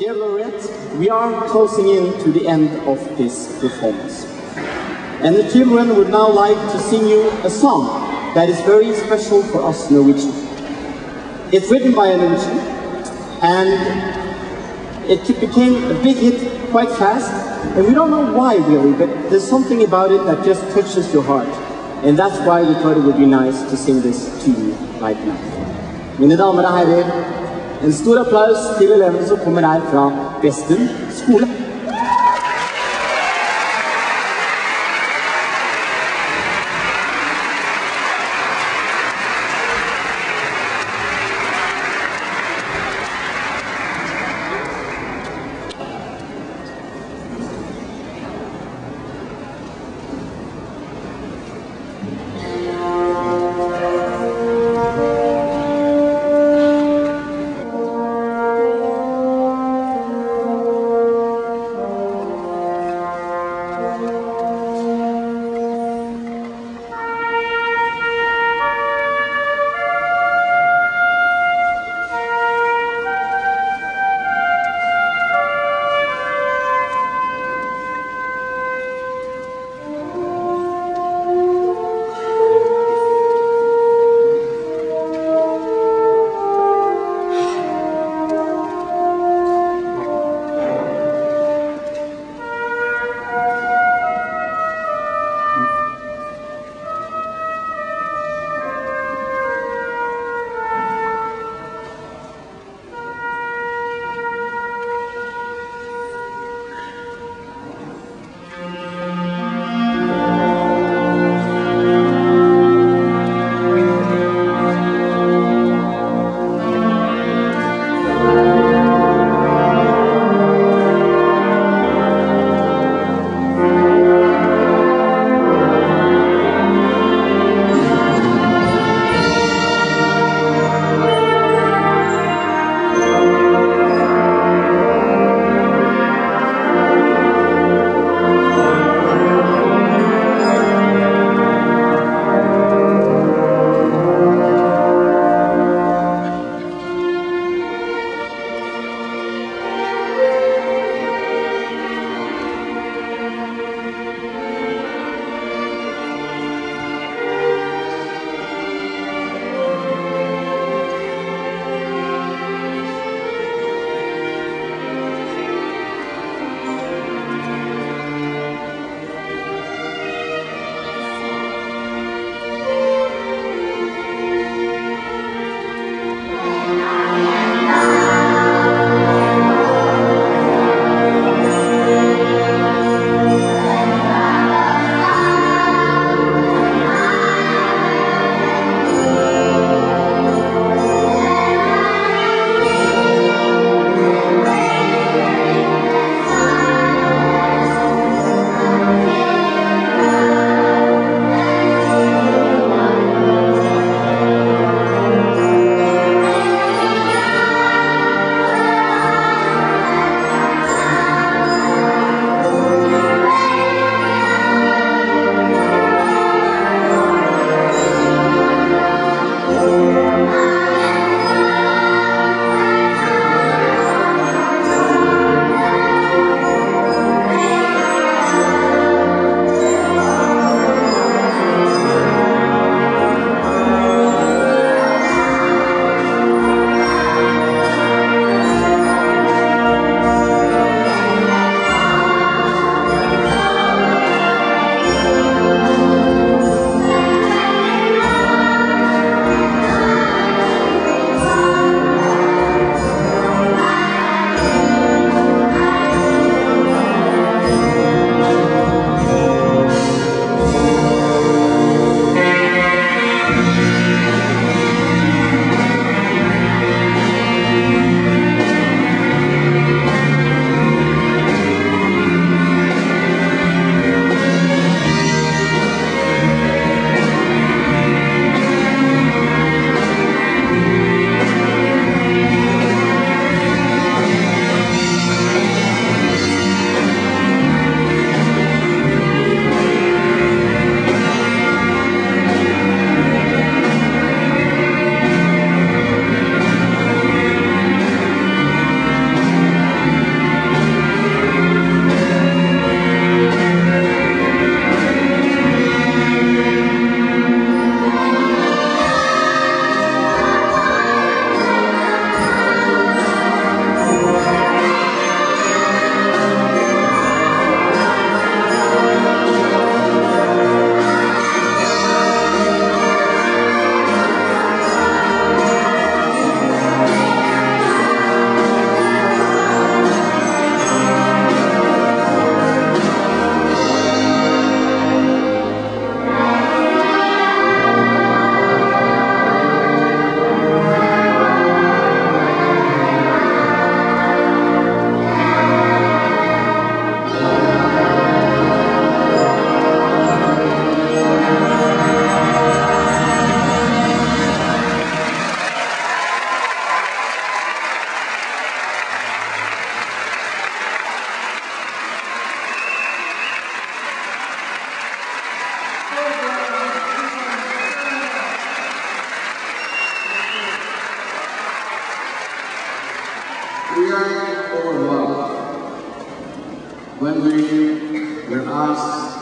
Dear Laureate, we are closing in to the end of this performance. And the children would now like to sing you a song that is very special for us Norwegians. It's written by a Norwegian, and it became a big hit quite fast, and we don't know why really, but there's something about it that just touches your heart. And that's why we thought it would be nice to sing this to you right now. Mine damer og herrer, en stor applaus til elevene som kommer her fra Vestun skole.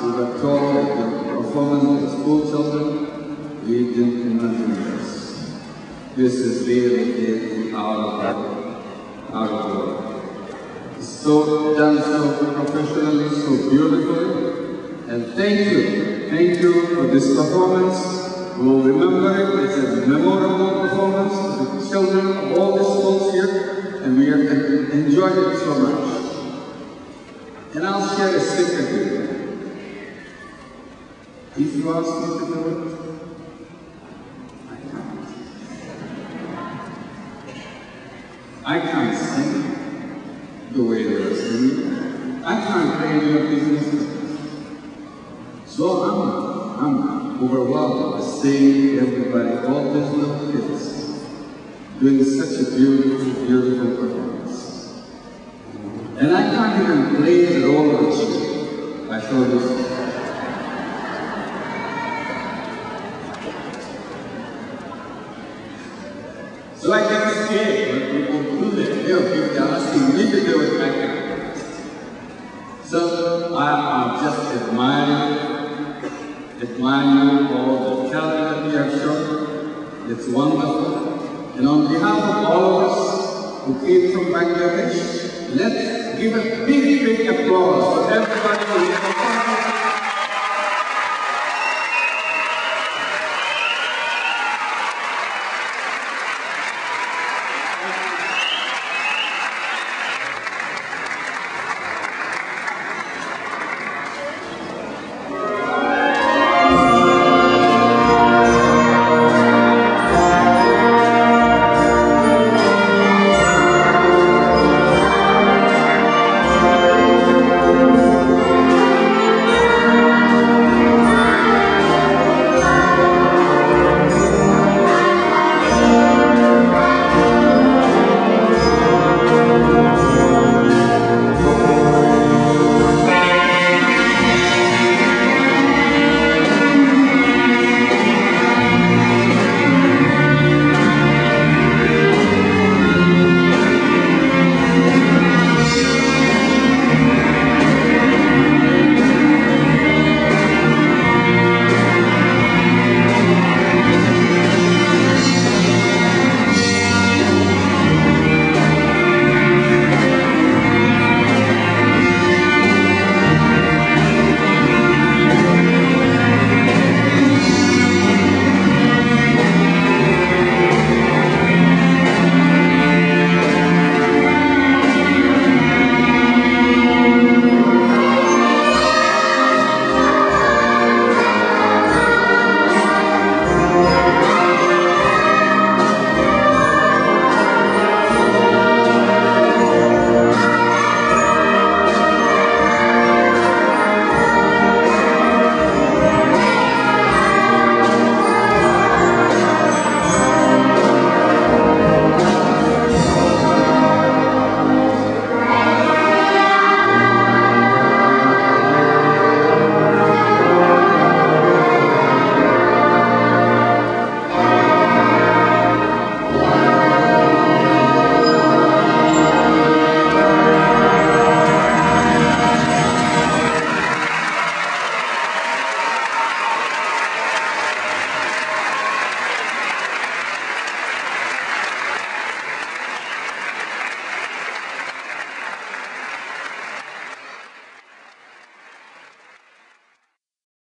We were told the performance of the school children, we didn't imagine this. This is really the, of the world. So done so professionally, so beautifully, and thank you, thank you for this performance. We'll remember it as a memorable performance the children of all the schools here, and we have enjoyed it so much. And I'll share a secret with you. You ask me to do it, I can't. I can't sing the way they are singing. I can't of these instruments. So I'm, I'm overwhelmed by seeing everybody, all these little kids, doing such a beautiful, beautiful performance. And I can't even play the role of chief. I showed this. So I get scared when people do that. You know, people are asking me to do it, I can't. So I, I just admire, admire all the talent that you have shown. It's wonderful. And on behalf of all of us who came from Bangladesh, let's give a big, big applause for everybody who performing